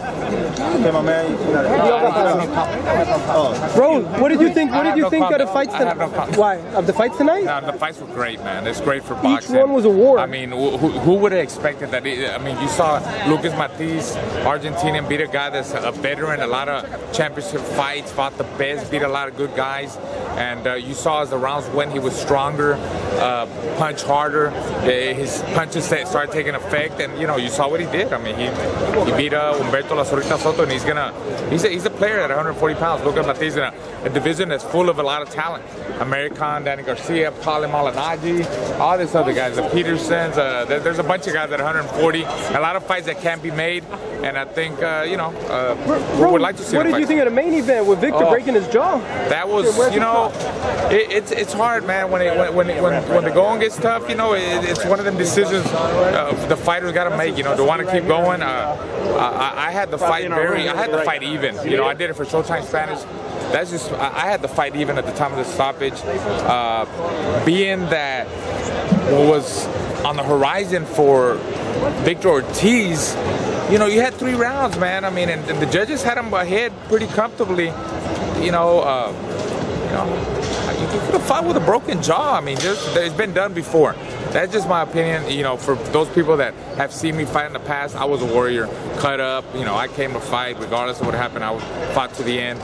Thank you. My man. It. Bro, what did you think? What did you think of the fights tonight? Why? Of the fights tonight? No, the fights were great, man. It's great for boxing. Each one was a war. I mean, who, who would have expected that? I mean, you saw Lucas Matthysse, Argentinian, beat a guy that's a veteran, a lot of championship fights, fought the best, beat a lot of good guys. And uh, you saw as the rounds went, he was stronger, uh, punch harder. Uh, His punches started taking effect, and you know, you saw what he did. I mean, he he beat uh, Humberto La Zorrita Soto, and he's gonna he's a, he's a player at 140 pounds. Lucas Matthysse in a, a division that's full of a lot of talent. Amir Khan, Danny Garcia, Paulie Malignaggi, all these other guys, the Petersons. Uh, there- there's a bunch of guys at 140. A lot of fights that can't be made, and I think uh, you know uh, we would like to see. what the did you think of the main event with Victor Oh. breaking his jaw? That was, Where's you know, it, it's it's hard, man. When it, when when when, when the going gets tough, you know, it, it's one of them decisions uh, the fighter's got to make. You know, do want to keep going? Uh, I, I had the fight very, I had the fight even. You know, I did it for Showtime Spanish. That's just, I I had the fight even at the time of the stoppage. Uh, being that what was on the horizon for Victor Ortiz, you know, you had three rounds, man. I mean, and, and the judges had him ahead pretty comfortably. You know, uh, you know, you could have fought with a broken jaw. I mean, just, it's been done before. That's just my opinion. You know, for those people that have seen me fight in the past, I was a warrior, cut up. You know, I came to fight regardless of what happened. I fought to the end.